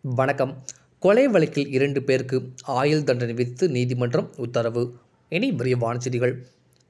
வணக்கம். கொலை வழக்கில் இரண்டு பேருக்கு ஆயுள் தண்டனை விதித்து நீதிமன்றம் உத்தரவு. இனி விரிவான செய்திகள்.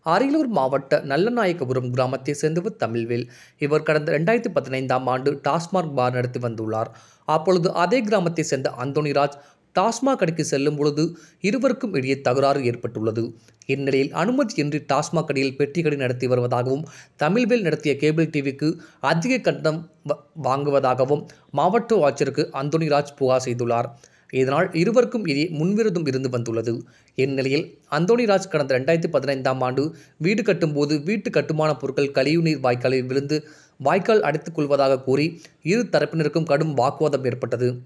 அரியலூர் மாவட்ட நல்லநாயக்கபுரம் கிராமத்தை சேர்ந்தவர் தமிழ்வேல். இவர் கடந்த ரெண்டாயிரத்தி பதினைந்தாம் ஆண்டு டாஸ்மாக் பார் நடத்தி வந்துள்ளார். அப்பொழுது அதே கிராமத்தை சேர்ந்த அந்தோணிராஜ் டாஸ்மாக் கடைக்கு செல்லும் பொழுது இருவருக்கும் இடையே தகராறு ஏற்பட்டுள்ளது. இந்நிலையில் அனுமதியின்றி டாஸ்மாக் கடையில் பெட்டி கடை நடத்தி வருவதாகவும் தமிழ்வேல் நடத்திய கேபிள் டிவிக்கு அதிக கட்டணம் வ- வாங்குவதாகவும் மாவட்ட ஆட்சியருக்கு அந்தோணிராஜ் புகார் செய்துள்ளார். இதனால் இருவருக்கும் இடையே முன்விரோதம் இருந்து வந்துள்ளது. இந்நிலையில் அந்தோணிராஜ் கடந்த ரெண்டாயிரத்தி பதினைந்தாம் ஆண்டு வீடு கட்டும்போது வீட்டு கட்டுமான பொருட்கள் கழிவுநீர் வாய்க்காலில் விழுந்து வாய்க்கால் அடைத்துக் கொள்வதாக கூறி இரு தரப்பினருக்கும் கடும் வாக்குவாதம் ஏற்பட்டது.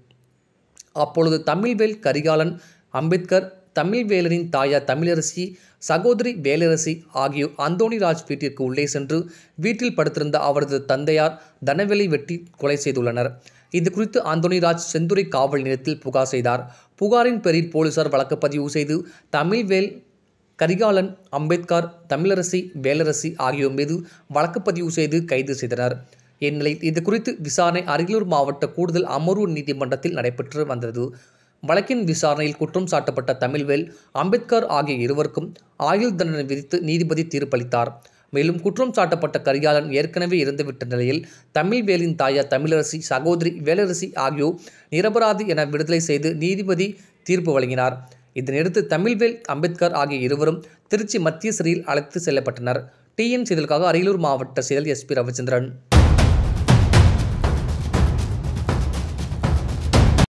அப்பொழுது தமிழ்வேல் கரிகாலன் அம்பேத்கர் தமிழ்வேலனின் தாயார் தமிழரசி சகோதரி வேலரசி ஆகியோர் அந்தோணிராஜ் வீட்டிற்கு உள்ளே சென்று வீட்டில் படுத்திருந்த அவரது தந்தையார் தனவேலை வெட்டி கொலை செய்துள்ளனர். இது குறித்து அந்தோணிராஜ் செந்துறை காவல் நிலையத்தில் புகார் செய்தார். புகாரின் பேரில் போலீசார் வழக்கு பதிவு செய்து தமிழ்வேல் கரிகாலன் அம்பேத்கர் தமிழரசி வேலரசி ஆகியோர் மீது வழக்கு பதிவு செய்து கைது செய்தனர். இந்நிலையில் இது குறித்து விசாரணை அரியலூர் மாவட்ட கூடுதல் அமர்வு நீதிமன்றத்தில் நடைபெற்று வந்தது. வழக்கின் விசாரணையில் குற்றம் சாட்டப்பட்ட தமிழ்வேல் அம்பேத்கர் ஆகிய இருவருக்கும் ஆயுள் தண்டனை விதித்து நீதிபதி தீர்ப்பளித்தார். மேலும் குற்றம் சாட்டப்பட்ட கரிகாலன் ஏற்கனவே இருந்துவிட்ட நிலையில் தமிழ்வேலின் தாயார் தமிழரசி சகோதரி வேலரசி ஆகியோர் நிரபராதி என விடுதலை செய்து நீதிபதி தீர்ப்பு வழங்கினார். இதனையடுத்து தமிழ்வேல் அம்பேத்கர் ஆகிய இருவரும் திருச்சி மத்திய சிறையில் அழைத்து செல்லப்பட்டனர். டிஎன் செய்தலுக்காக அரியலூர் மாவட்ட செயல் எஸ்பி ரவிச்சந்திரன்.